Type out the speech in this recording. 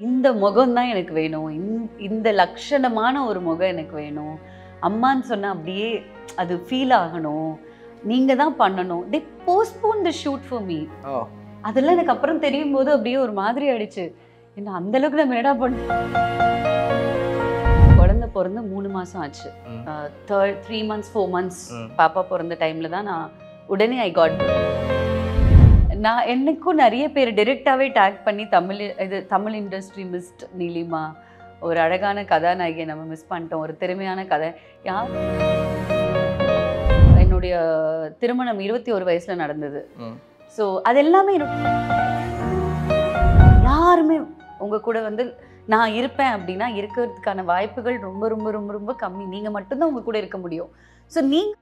இந்த முகம் தான் எனக்கு வேணும். இந்த- லட்சணமான ஒரு முகம் எனக்கு வேணும். அம்மான்னு சொன்னா அப்படியே அது ஃபீல் ஆகணும். நீங்க தான் பண்ணணும். They postpone the shoot for me அதெல்லாம் எனக்கு அப்புறம் தெரியும் போது அப்படியே ஒரு மாதிரி ஆயிடுச்சு. என்ன அந்த அளவுக்கு நம்ம என்னடா பண்ண? குழந்தை பிறந்து மூணு மாசம் ஆச்சு. Third three months four months. பாப்பா பிறந்த டைம்ல தான் நான் உடனே ஐ காட் நான் எனக்கும் நிறைய பேர் டிரெக்டாகவே டேக் பண்ணி தமிழ் இது தமிழ் இண்டஸ்ட்ரி மிஸ்ட் நீலிமா ஒரு அழகான கதாநாயகியை நம்ம மிஸ் பண்ணிட்டோம் ஒரு திறமையான கதை. யார்? என்னுடைய திருமணம் இருபத்தி ஒரு வயசுல நடந்தது. ஸோ அது எல்லாமே யாருமே உங்க கூட வந்து நான் இருப்பேன் அப்படின்னா இருக்கிறதுக்கான வாய்ப்புகள் ரொம்ப ரொம்ப ரொம்ப ரொம்ப கம்மி. நீங்க மட்டும்தான் உங்க கூட இருக்க முடியும். ஸோ நீங்க